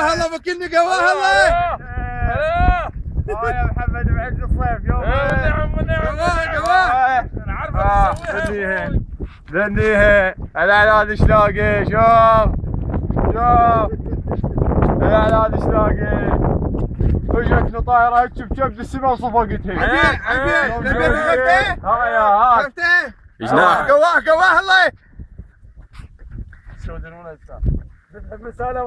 هلا فكني قواه هلا هلا يا محمد بعز الصيف يوم نعم نعم قواه قواه نعرف ذنيها ذنيها العناد شلاقي شوف شوف العناد شلاقي وجهك طايره شوف شوف السماء وصفقتها عبيد عبيد نبي خفته ها يا ها شفته؟ جناح. قواه قواه هلا مسالة